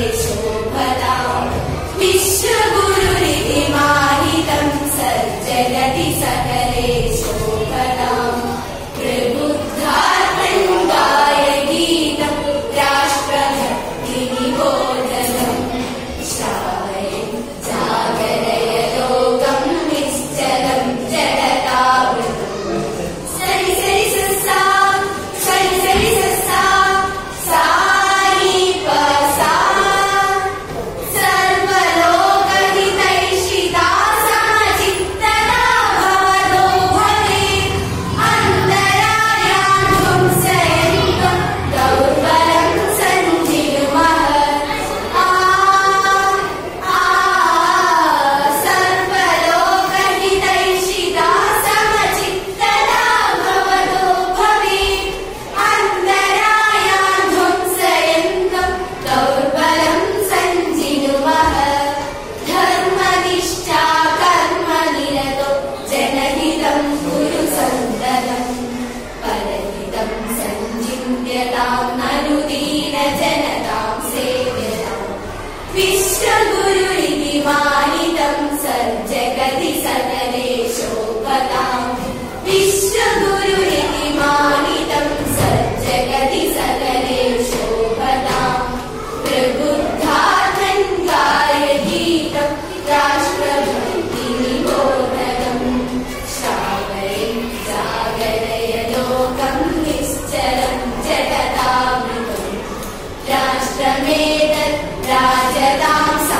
is जनताम् सेवताम् विश्वगुरु मानितं सज्जगति सकलेशोभताम् विश्वगुरु मानितं सज्जगति सकलेशोभताम् प्रबुद्धाधन्ताय गीतं राष्ट्रभूतिनिरोदम् शावये सागरे मेत राजतांसा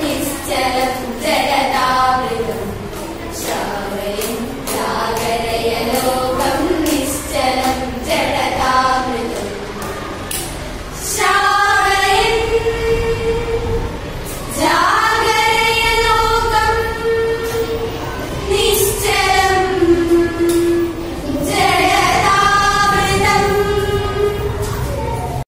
निश्चलकुचरता